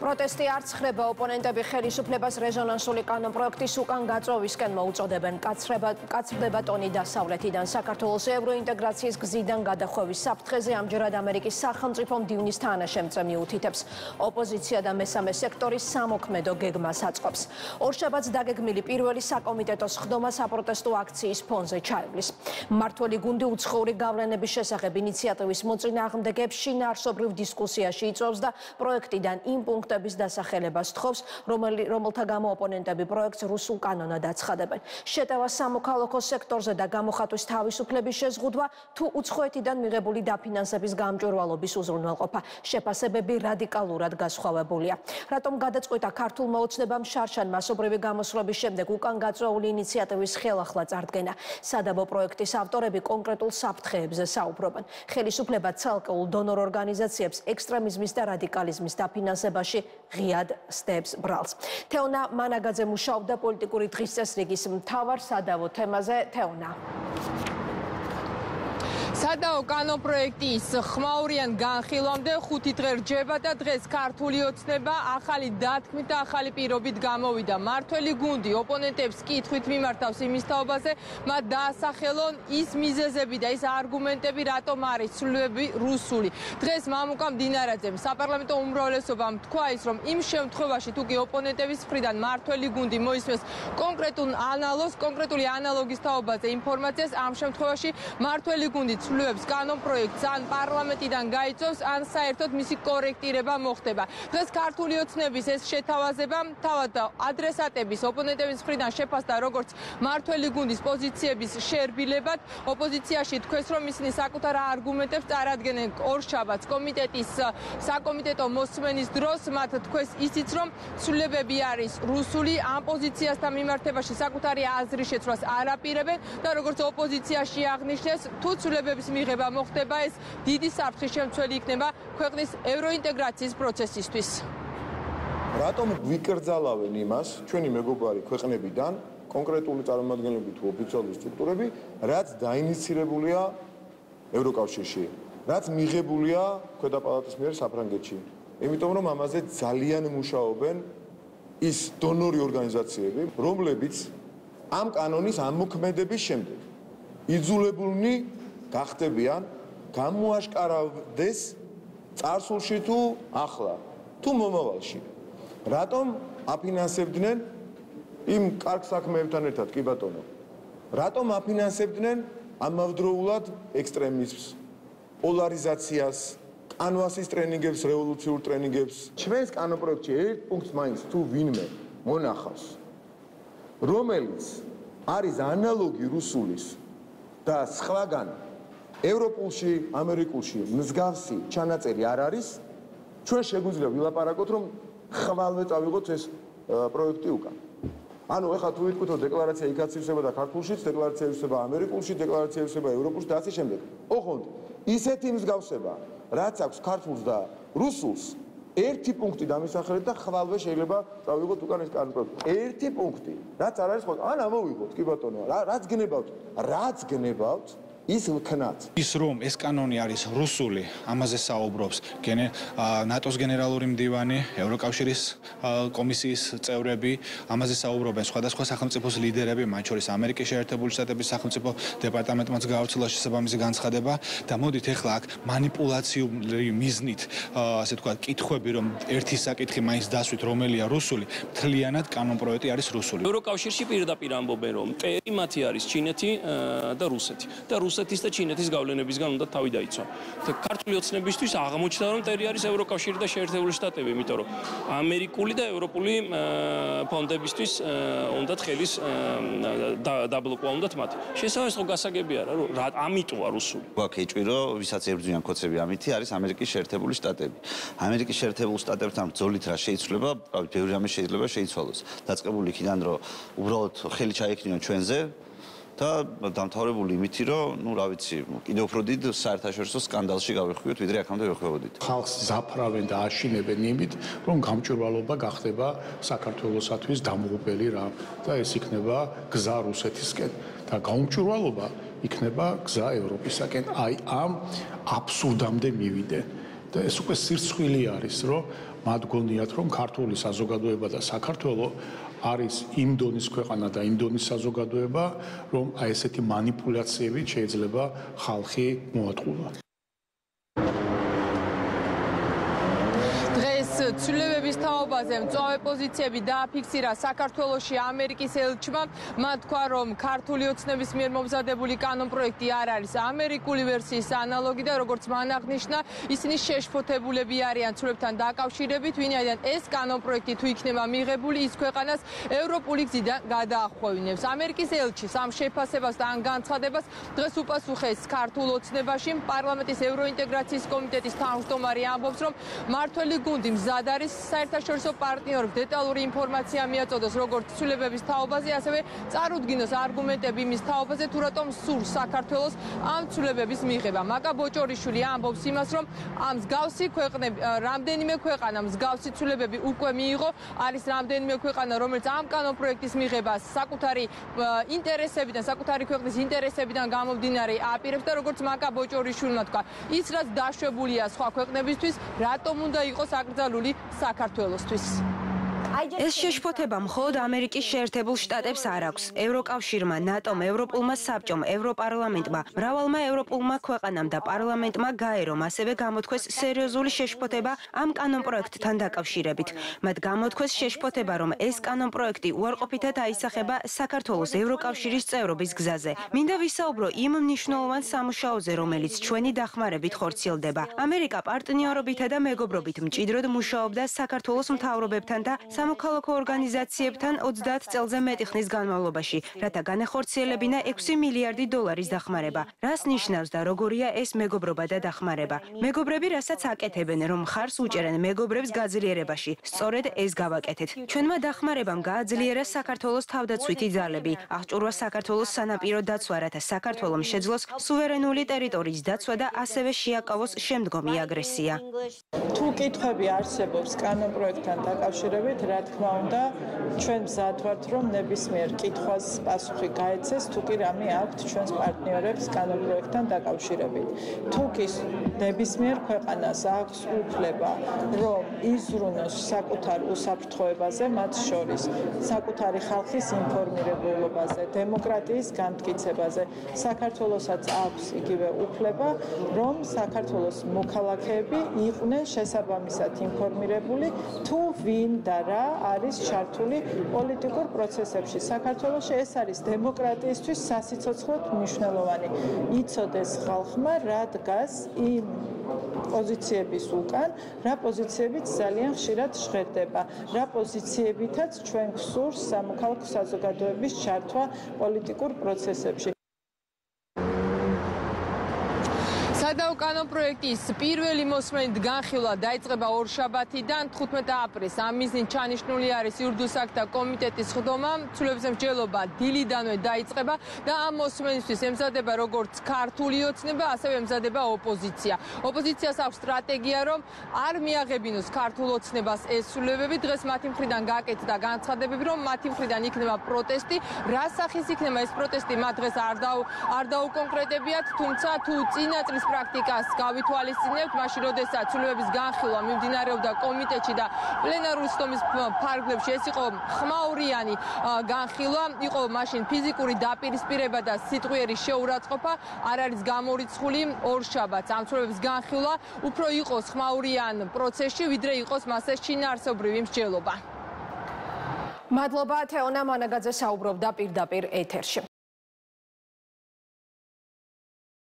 პროტესტი არ ცხრება ოპონენტები ხელისუფლებას რეზონანსული კანონპროექტის უკან გაწოვისკენ მოუწოდებენ. კაცრდება ტონი დასავლეთიდან საქართველოს ევროინტეგრაციის გზიდან გადახვევის საფრთხეზე ამჯერად ამერიკის სახელმწიფო მდივნის თანაშემწე მიუთითებს. ოპოზიცია და მესამე სექტორის სამოქმედო გეგმას აწყობს. ორშაბათს დაგეგმილი პირველი საკომიტეტო სხდომა საპროტესტო აქციის ფონზე ჩაივლის. მართველი გუნდი უცხოური გავლენების შესახებ ინიციატივის მოწინააღმდეგებს შინაარსობრივ დისკუსიაში იწვევს და პროექტიდან იმ პუნქტ პროდუქტების დასახელებას თხოვს, რომელი რომელთა გამო ოპონენტები პროექტს რუსულ კანონად აცხადებენ. შეტევა სამოქალაქო სექტორზე და გამოხატვის თავისუფლების შეზღუდვა თუ უცხოეთიდან მიღებული დაფინანსების გამჭვირვალობის უზრუნველყოფა. შეფასებები რადიკალურად გასხვავებულია. რატომ გადაწყვეტა ქართულმა ოცნებამ შარშან მასობრივი გამოსვლების შემდეგ უკან გაწეული ინიციატივის ხელახლა წარდგენა? სადაბო პროექტის ავტორები კონკრეტულ საფრთხეებზე საუბრობენ. ხელისუფლება ცალკეულ დონორ ორგანიზაციებს ექსტრემიზმის და რადიკალიზმის დაფინანსებაში ღიად სტებს ბრალს. თეონა მანაგაძე მუშაობდა პოლიტიკური დღის წესრიგის მთავარ სადავო თემაზე. თეონა სადაო კანონპროექტის ხმაურიან განხილვამდე ხუთი დღე რჯება და დღეს ქართული ოცნება ახალი დათქმით და ახალი პირობით გამოვიდა. მართველი გუნდი ოპონენტებს კითხვით მიმართავს იმის თაობაზე, მათ დაასახელონ ის მიზეზები და ის არგუმენტები, რატომ არის ცვლილები რუსული. დღეს მამუკა მდინარაძემ საპარლამენტო უმრავლესობამ თქვა ის, რომ იმ შემთხვევაში თუ კი ოპონენტების მხრიდან მართველი გუნდი მოისმეს კონკრეტულ ანალოგს, კონკრეტული ანალოგის თაობაზე ინფორმაციას, ამ შემთხვევაში მართველი გუნდი ცვლილებს კანონპროექტს ან პარლამენტიდან გაიწევს, ან საერთოდ მისი კორექტირება მოხდება. დღეს ქართული ოცნების ეს შეთავაზება თავად ადრესატების ოპონენტების მხრიდან შეფასდა როგორც მართველი გუნდის პოზიციების შერბილებად, ოპოზიციაში თქვეს, რომ ისინი საკუთარ არგუმენტებს წარადგენენ ორშაბათს კომიტეტის საკომიტეტო მოსმენის დროს, მათ თქვეს ისიც, რომ ცვლილებები არის რუსული, ამ პოზიციასთან მიმართებაში საკუთარი აზრის შეცვლას არაპირებენ და როგორც ოპოზიციაში აღნიშნეს, თუ ცვლილებები ფინანსების მიღება მოხდება ეს დიდი საფრთხის შემცველი იქნება ქვეყნის ევროინტეგრაციის პროცესისთვის. რატომ ვიკრძალავენ იმას ჩვენი მეგობარი ქვეყნებიდან კონკრეტული წარმომადგენლები თუ ოფიციალური სტრუქტურები, რაც დაინიცირებულია ევროკავშირში, რაც მიღებულია ქვედაპალატის მიერ საფრანგეთში. იმიტომ რომ ამაზე ძალიან მუშაობენ ის დონორი ორგანიზაციები, რომლებიც ამ კანონის ამოქმედების შემდეგ იძულებულნი გახდებიან გამოაშკარავდეს წარსულში თუ ახლა თუ მომავალში. რატომ აფინანსებდნენ იმ კარგ საქმეებთან ერთად? კი ბატონო. რატომ აფინანსებდნენ ამავდროულად ექსტრემიზმს პოლარიზაციას კანვასის ტრენინგებს რევოლუციურ ტრენინგებს? ჩვენს კანონპროექტში ერთ პუნქტს მაინც თუ ვინმე მონახავს რომელიც არის ანალოგი რუსულის და სხვაგან ევროპულში, ამერიკულში მსგავსი ჩანაწერი არ არის. ჩვენ შეგვიძლია ვილაპარაკოთ, რომ ხვალვე წავიღოთ ეს პროექტი უკან. ანუ ეხლა თუ ვიტყვით, რომ დეკლარაცია იქაც ივსება და ქართულშიც, დეკლარაცია ივსება ამერიკულში, დეკლარაცია ივსება ევროპულში და ასე შემდეგ. ოღონდ ისეთი მსგავსება, რაც აქვს ქართულს და რუსულს, ერთი პუნქტი დამისახეთ და ხვალვე შეიძლება წავიღოთ უკან ეს კანონპროექტი. ერთი პუნქტი, რაც არ არის ხო? ან ამოვიღოთ, კი ბატონო, რაც გნებავთ, რაც გნებავთ, ის ვქნათ. ის რომ ეს კანონი არის რუსული, ამაზე საუბრობს ნატოს გენერალური მდივანი, ევროკავშირის კომისიის წევრები, ამაზე საუბრობენ სხვადასხვა სახელმწიფოს ლიდერები, მათ შორის ამერიკის შეერთებული შტატების სახელმწიფო დეპარტამენტმაც გაავრცელა შესაბამისი განცხადება და მოდით ახლა აქ манипуляციური მიზნით, ასე თქვა, კითხვები რომ ერთი საკითხი მაინც დასვით, რომელია რუსული, მთლიანად კანონპროექტი არის რუსული. ევროკავშირში პირდაპირ ამბობენ რომ ტერი მათი არის ჩინეთი და რუსეთი და რუსეთის და ჩინეთის გავლენებისგან უნდა თავი დაიცვა. და ქართული ოცნებისთვის აღმოჩნდა რომ ტერი არის ევროკავშირი და შეერთებული შტატები, იმიტომ რომ ამერიკული და ევროპული ფონდებისთვის უნდა ხელის დაბლოკვა უნდათ მათ. შესაძლოა ხო გასაგები არა რომ რა ამიტოა რუსული. გვაქვს ეჭვირო, ვისაც ებრძვიან კოცები ამითი არის ამერიკის შეერთებული შტატები. ამერიკის შეერთებული შტატებთან ბრძოლით რა შეიცვლება, pravit, ბევრი რამე შეიძლება შეიცვალოს. დაწყებული იქიდან რომ უბრალოდ ხელი ჩაიქნიონ ჩვენზე და დამთავრებული იმითი, რომ, ну, რა ვიცი, კიდევ უფრო დიდ საერთაშორისო სკანდალში გავიხვიოთ, ვიდრე აქამდე ვიხვევოდით. ხალხს ზაფრავენ და აშინებენ იმით, რომ გამჭვირვალობა გახდება საქართველოსათვის დამღუპელი რა და ეს იქნება გზა რუსეთისკენ და გამჭვირვალობა იქნება გზა ევროპისაკენ. აი ამ აბსურდამდე მივიდენ. და ეს უკვე სირცხვილი არის, რომ მათ გონიათ რომ ქართული საზოგადოება და საქართველოს არის იმ დონის ქვეყანა და იმ დონის საზოგადოება, რომ აი ესეთი манипуляციებით შეიძლება ხალხი მოატყუა. ცვლილებების თაობაზე მწვავე პოზიციები დააფიქსირა საქართველოსი ამერიკის ელჩმა. მათ თქვა, რომ ქართული ოცნების მიერ მომზადებული კანონპროექტი არ არის ამერიკული ვერსიის ანალოგი და როგორც მან აღნიშნა, ისინი შეშფოთებულები არიან ცვლილებთან დაკავშირებით, ვინაიდან ეს კანონპროექტი თუ იქნება მიღებული, ის ქვეყანას ევროპული გზიდან გადაახვევინებს. ამერიკის ელჩის ამ შეფასებას და ამ განცხადებას დღეს უპასუხეს ქართულ ოცნებაში პარლამენტის ევროინტეგრაციის კომიტეტის თავმჯდომარე ამბობს, რომ მართველი გუნდი მზად არის საერთაშორისო პარტნიორებს დეტალური ინფორმაცია მიაწოდოს როგორც ცვლილებების თაობაზე, ასევე წარუდგინოს არგუმენტები იმის თაობაზე, თუ რატომ სურს საქართველოს ამ ცვლილებების მიღება. მაკა ბოჭორიშვილი ამბობს იმას, რომ ამ მსგავსი ქვეყნები, რამდენიმე ქვეყანა მსგავსი ცვლილებები უკვე მიიღო, არის რამდენიმე ქვეყანა, რომელიც ამ კანონპროექტის მიღებას საკუთარი ინტერესებიდან, საკუთარი ქვეყნის ინტერესებიდან გამომდინარე აპირებს და როგორც მაკა ბოჭორიშვილმა თქვა, ის რაც დაშვებულია სხვა ქვეყნებისთვის, რატომ უნდა იყოს აკრძალული საქართველოსთვის. ეს შეშფოთება მხოლოდ ამერიკის შეერთებულ შტატებს არ აქვს. ევროკავშირმა, ნატომ, ევროპულმა საბჭომ, ევროპარლამენტმა, მრავალმა ევროპულმა ქვეყანამ და პარლამენტმა გაერომ ასევე გამოთქვეს სერიოზული შეშფოთება ამ კანონპროექტთან დაკავშირებით. მათ გამოთქვეს შეშფოთება, რომ ეს კანონპროექტი უარყოფითად აისახება საქართველოს ევროკავშირის წევრობის გზაზე. მინდა ვისაუბრო იმ მნიშვნელოვან სამუშაოზე, რომელიც ჩვენი დახმარებით ხორციელდება. ამერიკა პარტნიორობითა და მეგობრობით მჭიდროდ მუშაობდა საქართველოს მთავრობებთან და სამოქალაქო ორგანიზაციებთან 30 წელზე მეტი ხნის განმავლობაში, რათა განეხორციელებინა 6 მილიარდი დოლარის დახმარება. რას ნიშნავს და როგორია ეს მეგობრობა და დახმარება? მეგობრები რასაც აკეთებენ, რომ ხარს უჭერენ მეგობრებს გაძლიერებაში. სწორედ ეს გავაკეთეთ. ჩვენმა დახმარებამ გააძლიერა საქართველოს თავდაცვითი ძალები, აღჭურვა საქართველოს სანაპირო დაცვა, რათა საქართველოს შეძლოს სუვერენული ტერიტორიის დაცვა და ასევე შეაკავოს შემდგომი აგრესია. თუ კითხვები არსებობს კანონპროექტთან დაკავშირებით, რა თქმა უნდა, ჩვენ მზად ვართ, რომ ნებისმიერ კითხვას პასუხი გაეცეს, თუ კი რამე აქვთ ჩვენს პარტნიორებს კანონპროექტთან დაკავშირებით. თუ კი ნებისმიერ ქვეყანას აქვს უფლება, რომ იზრუნოს საკუთარ უსაფრთხოებაზე, მათ შორის საკუთარი ხალხის ინფორმირებულობაზე, დემოკრატიის განმტკიცებაზე, საქართველოსაც აქვს იგივე უფლება, რომ საქართველოს მოქალაქეები იყვნენ შესაბამისად ინფორმირებული, თუ ვინ და რა არის ჩართული პოლიტიკურ პროცესებში. საქართველოში ეს არის დემოკრატიისთვის სასიცოცხლოდ მნიშვნელოვანი. იცოდეს ხალხმა რა დგას იმ პოზიციების უკან, რა პოზიციებიც ძალიან ხშირად შეხერდება, რა პოზიციებითაც ჩვენ გსურს სამოქალაქო საზოგადოების ჩართვა პოლიტიკურ პროცესებში. სადაო კანონპროექტის პირველი მოსმენით განხილვა დაიწყება ორშაბათიდან 15 აპრილს. ამ მიზნით ჩანიშნული არის იურდუსაკთა კომიტეტის ხდომა. ცვლილებებზე მსჯელობა დილიდანვე დაიწყება და ამ მოსმენისთვის ემზადება როგორც ქართული ოცნება, ასევე ემზადება ოპოზიცია. ოპოზიციას აქვს სტრატეგია, რომ არ მიაღებინოს ქართულ ოცნებას ეს ცვლილებები. დღეს მათი მხრიდან გააკეთა განცხადებები, რომ მათი მხრიდან იქნება პროტესტი. რა სახის იქნება ეს პროტესტი? მათ დღეს არ დაუ არ დაუკონკრეტებიათ, თუმცა თუ წინა წლის პრაქტიკას გავითვალისწინებთ, მაშინ როდესაც ცვლილებების განხილვა მიმდინარეობდა კომიტეტში და პლენარული სტომის ფარგლებში, ეს იყო ხმაურიანი განხილვა, იყო მაშინ ფიზიკური დაპირისპირება და სიტყვიერი შეურაცხყოფა, არ არის გამორიცხული ორ შაბათს. ამ ცვლილებების განხილვა უფრო იყოს ხმაურიან პროცესში, ვიდრე იყოს მასე შინაარსობრივი მსჯელობა. მადლობა თეონა მანაგაძე საუბრობდა პირდაპირ ეთერში.